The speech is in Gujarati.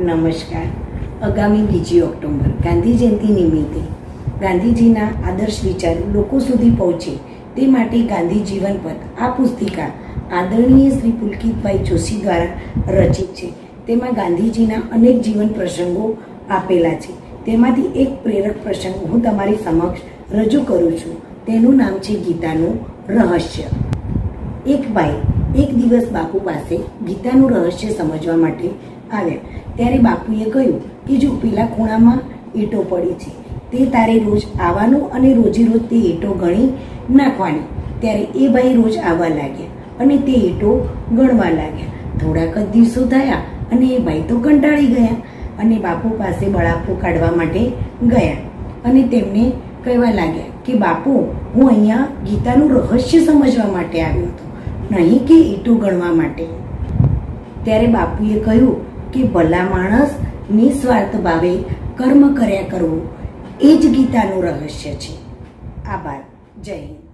નમસ્કાર. આગામી બીજી ઓક્ટોબર ગાંધી જયંતિ નિમિત્તે ગાંધીજીના આદર્શ વિચારો લોકો સુધી પહોંચે તે માટે ગાંધી જીવન પર આ પુસ્તિકા આદરણીય શ્રી પુલકિતભાઈ જોશી દ્વારા રચિત છે. તેમાં ગાંધીજીના અનેક જીવન પ્રસંગો આપેલા છે. તેમાંથી એક પ્રેરક પ્રસંગ હું તમારી સમક્ષ રજૂ કરું છું. તેનું નામ છે ગીતાનું રહસ્ય. એક ભાઈ એક દિવસ બાપુ પાસે ગીતાનું રહસ્ય સમજવા માટે આવ્યા. ત્યારે બાપુએ કહ્યું કે જો પેલા ખૂણામાં ઈંટો પડી છે, તે તારે રોજ આવવાનું અને રોજે રોજ તે ઈંટો ગણી નાખવાની. ત્યારે એ ભાઈ રોજ આવવા લાગ્યા અને તે ઈંટો ગણવા લાગ્યા. થોડાક જ દિવસો થયા અને એ ભાઈ તો કંટાળી ગયા અને બાપુ પાસે બળાપો કાઢવા માટે ગયા. અને તેમને કહેવા લાગ્યા કે બાપુ, હું અહીંયા ગીતાનું રહસ્ય સમજવા માટે આવ્યો હતો. નહીં કે ઈટું ગણવા માટે. ત્યારે બાપુએ કહ્યું કે ભલા માણસ નિસ્વાર્થ ભાવે કર્મ કર્યા કરવું એ જ ગીતાનું રહસ્ય છે. આભાર. જય હિન્દ.